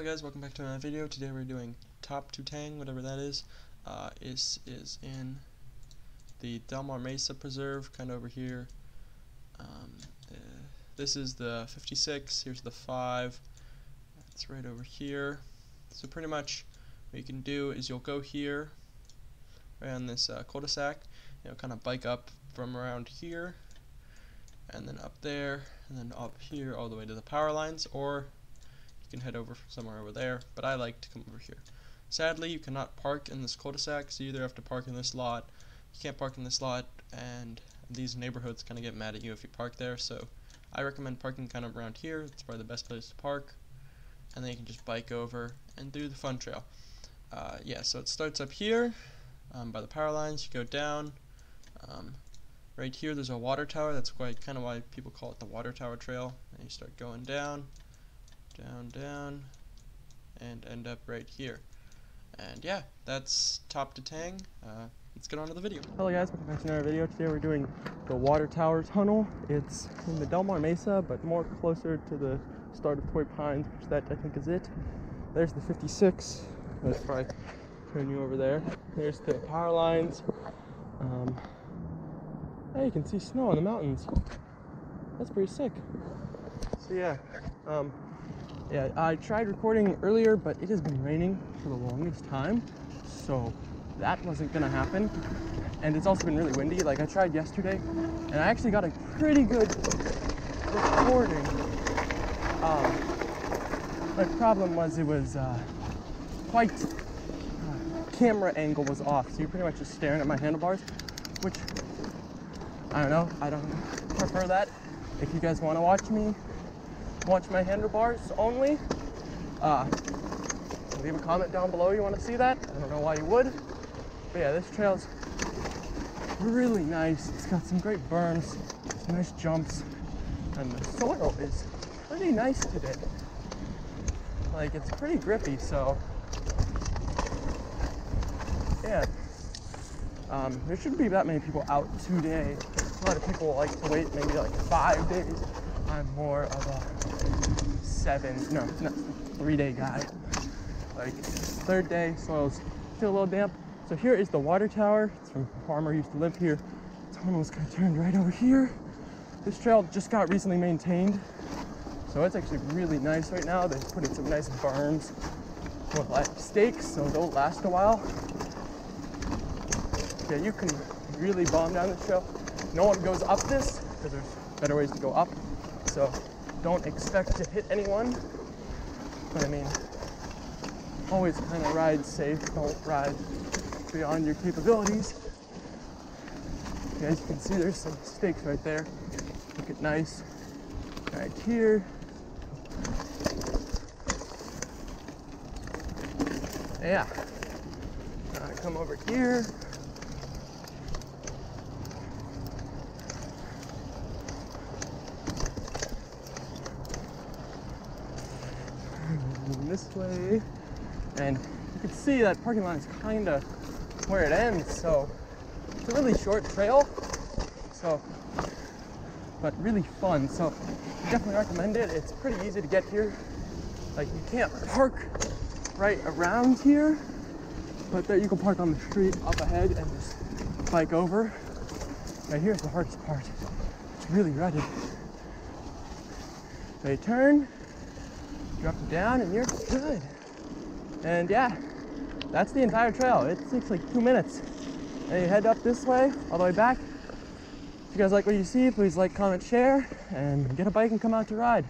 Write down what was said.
Hello guys, welcome back to another video. Today we're doing Top to Tang, whatever that is. Uh, is is in the Del Mar Mesa Preserve, kind of over here. Um, uh, this is the 56. Here's the 5. It's right over here. So pretty much what you can do is you'll go here, right on this uh, cul-de-sac. You know, kind of bike up from around here, and then up there, and then up here all the way to the power lines, or you can head over somewhere over there, but I like to come over here. Sadly, you cannot park in this cul-de-sac, so you either have to park in this lot, you can't park in this lot, and these neighborhoods kind of get mad at you if you park there, so I recommend parking kind of around here, it's probably the best place to park, and then you can just bike over and do the fun trail. Uh, yeah, so it starts up here, um, by the power lines, you go down, um, right here there's a water tower, that's quite kind of why people call it the water tower trail, and you start going down, down, down, and end up right here. And yeah, that's top to Tang. Uh, let's get on to the video. Hello guys, welcome back to another video. Today we're doing the Water Tower Tunnel. It's in the Del Mar Mesa, but more closer to the start of Torrey Pines, which that I think is it. There's the 56. Let's probably turn you over there. There's the power lines. Um, hey, you can see snow on the mountains. That's pretty sick. So yeah, um, yeah, I tried recording earlier, but it has been raining for the longest time, so that wasn't gonna happen. And it's also been really windy. Like I tried yesterday, and I actually got a pretty good recording. Um, my problem was it was uh, quite uh, camera angle was off, so you're pretty much just staring at my handlebars, which I don't know. I don't prefer that. If you guys want to watch me watch my handlebars only, uh, leave a comment down below you want to see that. I don't know why you would. But yeah, this trail's really nice. It's got some great berms, some nice jumps, and the soil is pretty nice today. Like, it's pretty grippy, so yeah. Um, there shouldn't be that many people out today. A lot of people like to wait maybe like five days. I'm more of a seven, no, no three day guy. Like third day, soil's still a little damp. So here is the water tower. It's from a farmer who used to live here. Tunnel's kind of turned right over here. This trail just got recently maintained. So it's actually really nice right now. They're putting some nice berms with like stakes, so they'll last a while. Yeah, you can really bomb down this trail. No one goes up this because there's better ways to go up. So don't expect to hit anyone. But I mean, always kind of ride safe. Don't ride beyond your capabilities. As you can see, there's some stakes right there. Look at nice. Right here. Yeah. Uh, come over here. This way. And you can see that parking lot is kind of where it ends. So it's a really short trail. So, but really fun. So definitely recommend it. It's pretty easy to get here. Like you can't park right around here, but there you can park on the street up ahead and just bike over. Now here's the hardest part. It's really rutted. They turn, drop it down, and you're good. And yeah, that's the entire trail. It takes like two minutes. And you head up this way, all the way back. If you guys like what you see, please like, comment, share, and get a bike and come out to ride.